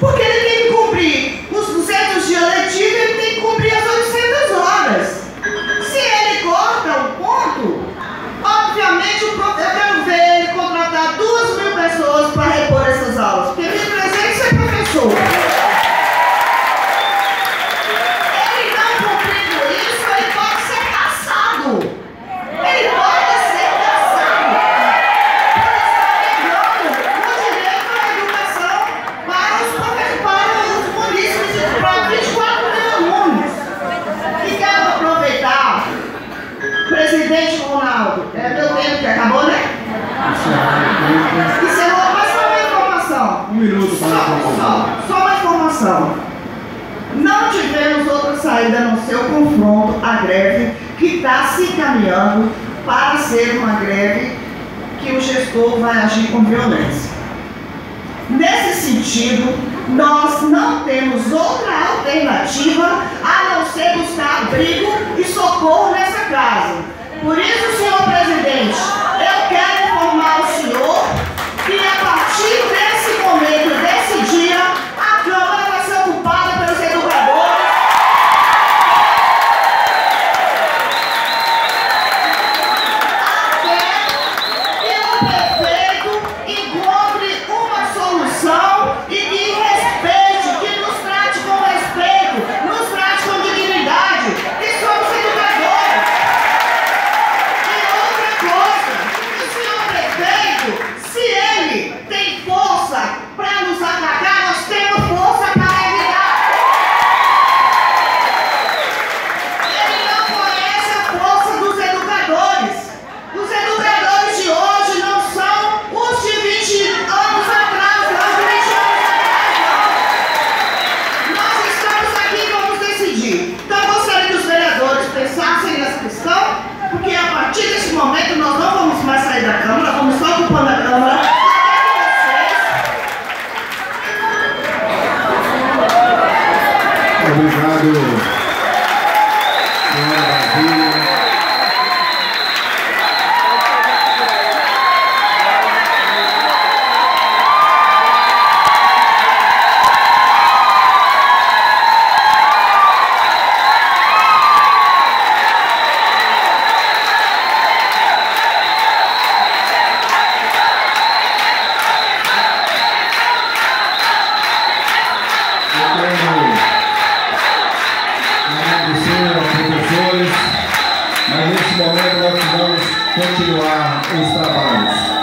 Porque ele tem que cumprir os 200 dias letivos, ele tem que cumprir as 800 horas. Se ele corta o ponto, obviamente o prof... eu quero ver ele contratar duas mil pessoas para repor essas aulas. Porque me presente é professor. Ele não cumprindo isso, ele pode ser caçado. Ele pode ser caçado. Por estar negando o direito à educação para os, profe- para os munícipes, para 24 mil alunos. E quero aproveitar, presidente Ronaldo, é meu tempo que acabou, né? Encerrou, mas só uma informação. Um minuto Só, a só, só uma informação. Não tivemos outra saída a não ser o confronto à greve que está se encaminhando para ser uma greve que o gestor vai agir com violência. Nesse sentido, nós não temos outra alternativa a não ser buscar abrigo e socorro nessa casa. Por isso, senhor presidente, 네. onde nós vamos continuar os trabalhos.